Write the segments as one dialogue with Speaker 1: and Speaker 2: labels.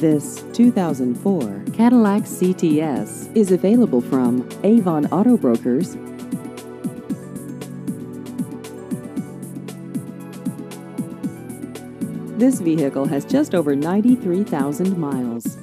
Speaker 1: This 2004 Cadillac CTS is available from Avon Auto Brokers. This vehicle has just over 93,000 miles.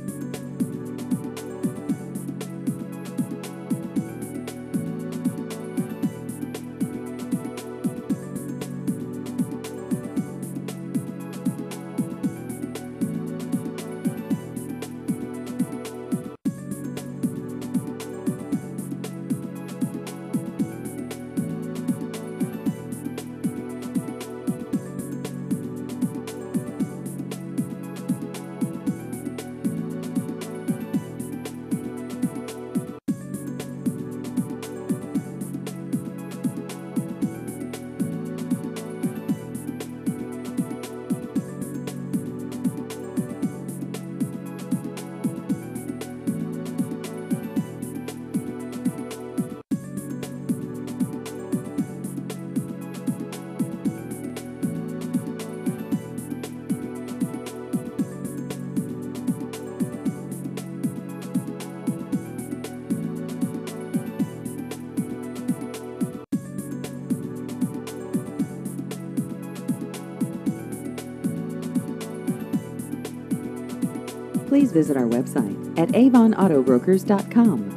Speaker 1: Please visit our website at avonautobrokers.com.